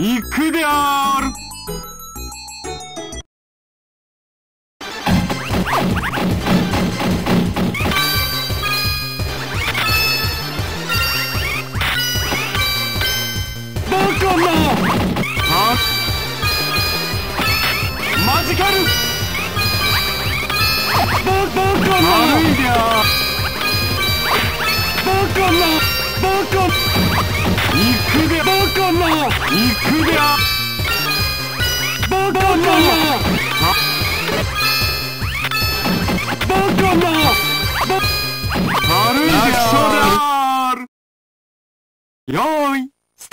行くである。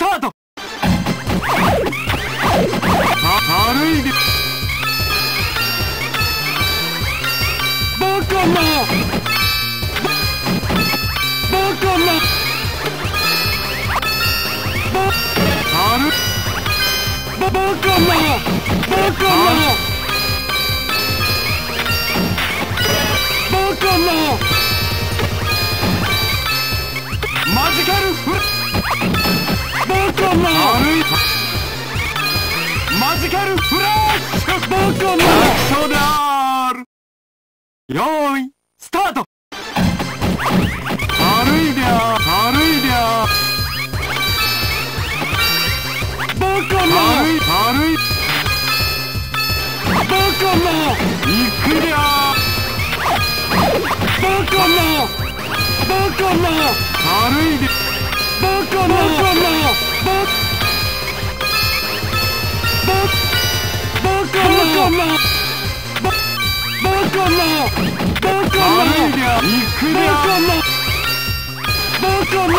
スタートカな軽いで。バカなバカなババカなバカなバカな軽いで行くでバカなバカな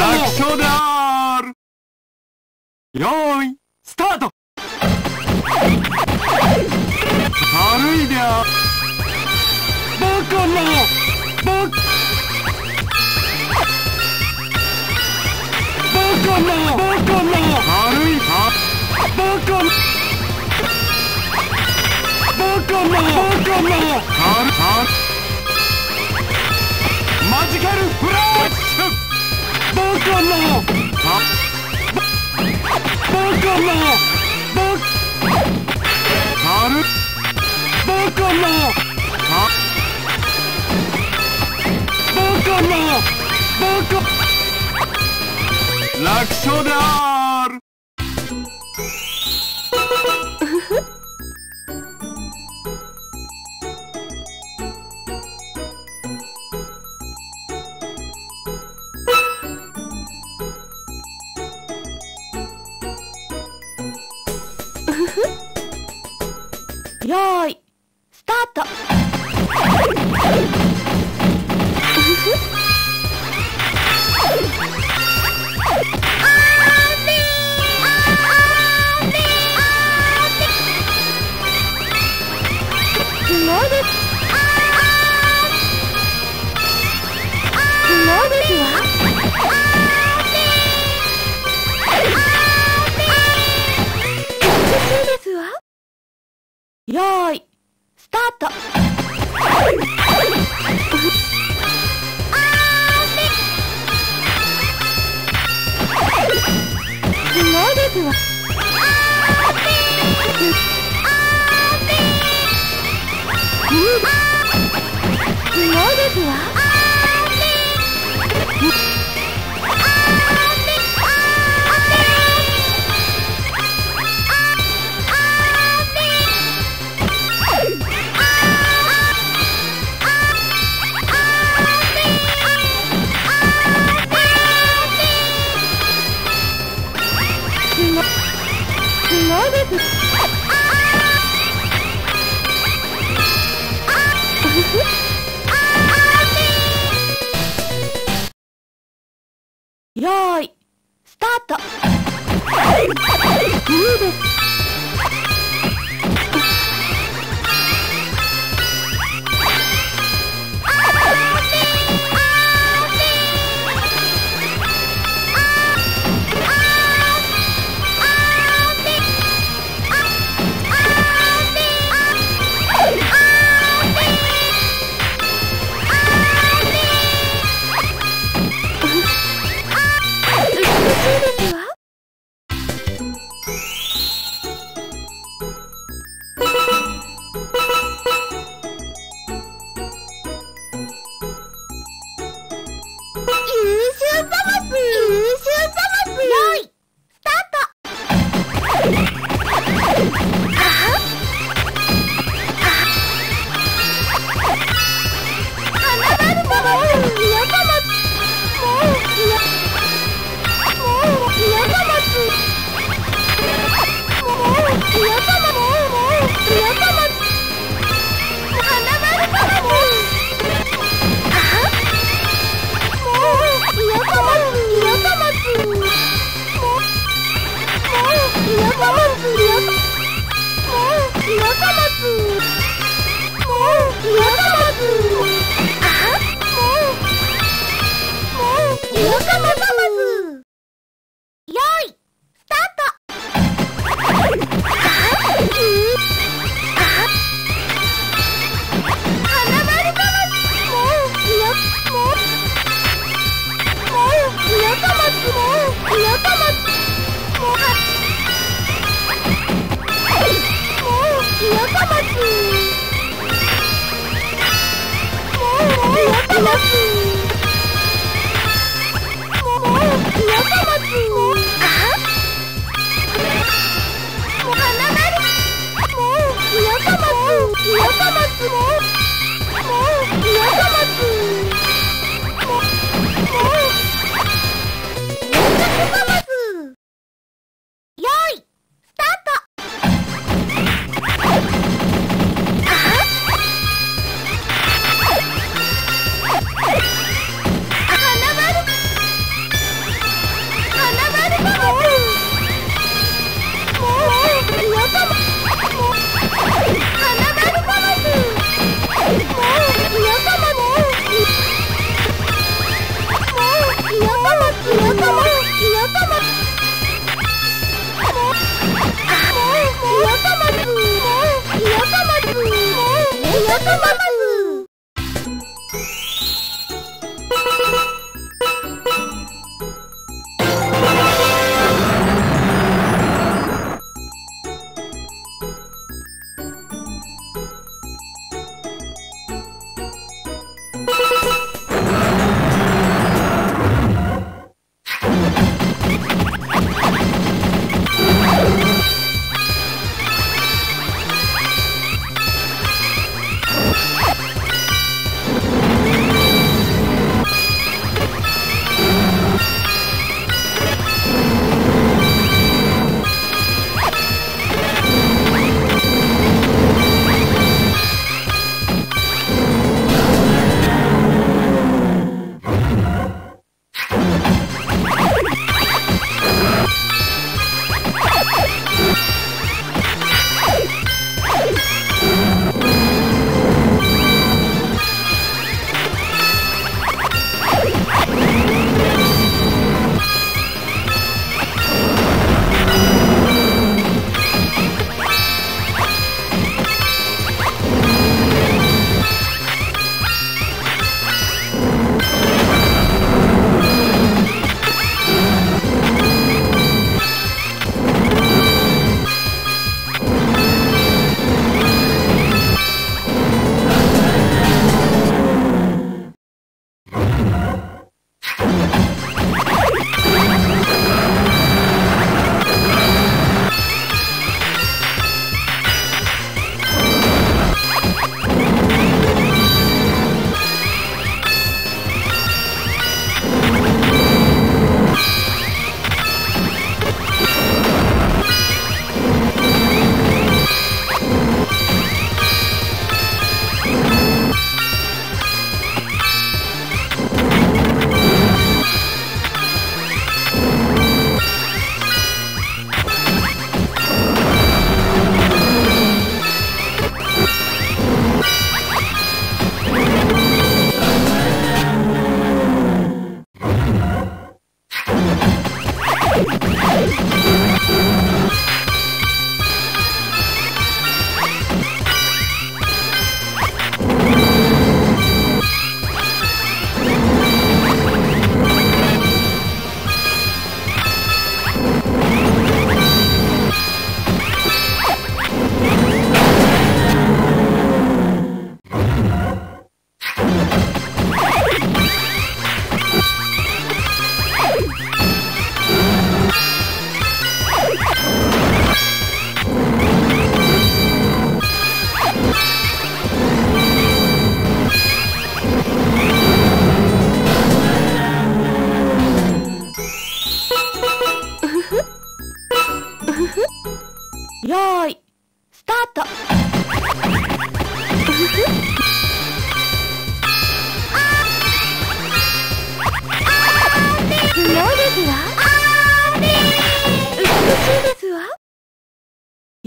楽勝である。よいスタート。軽いであ僕の僕。僕の僕の軽いか僕のボの僕の軽いかルフラッシュバカなバカなバカバカなバカなバカ楽勝だ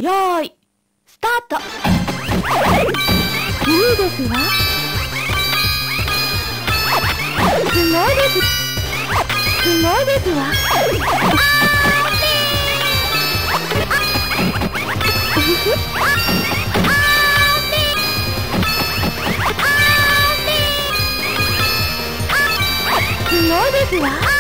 よーい、スタート。いいですわ。すごいです。すごいですわ。すごいですわ。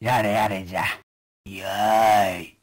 やれやれじゃ。よーい。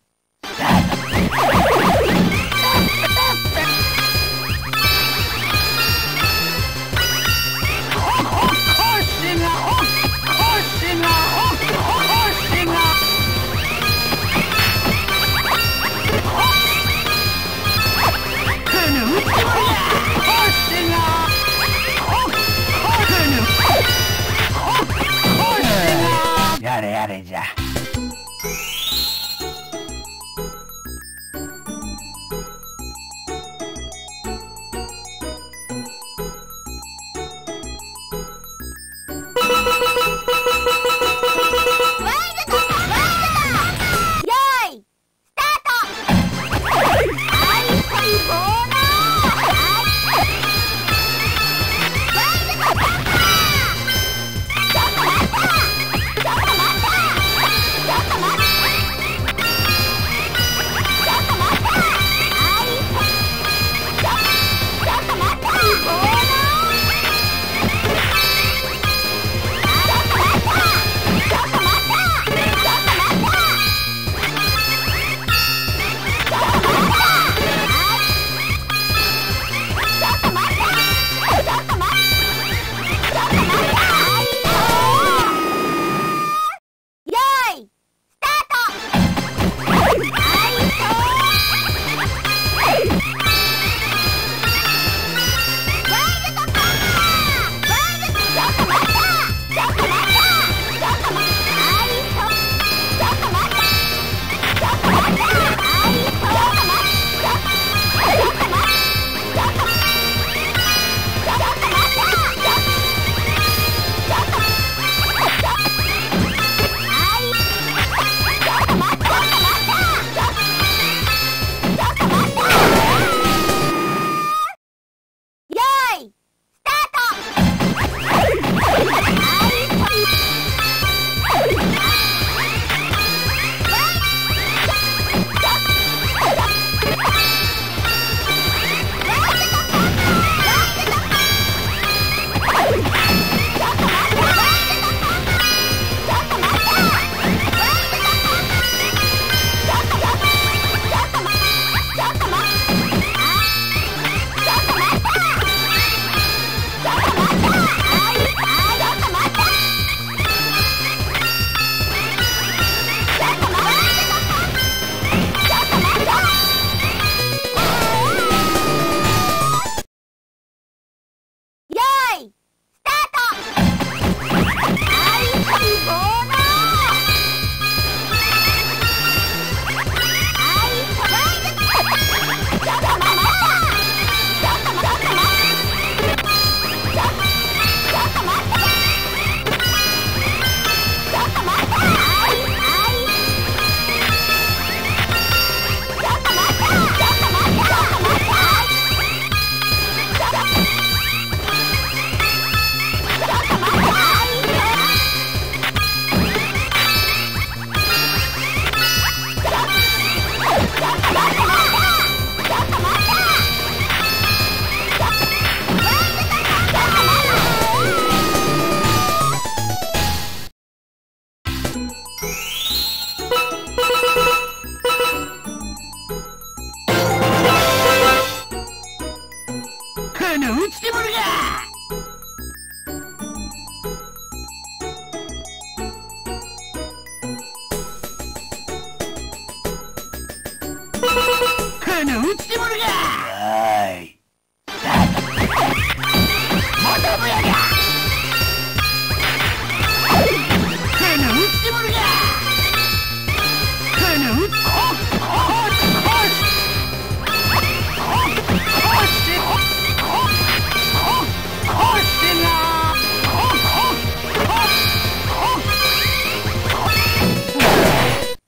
のが。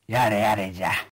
やれやれじゃ。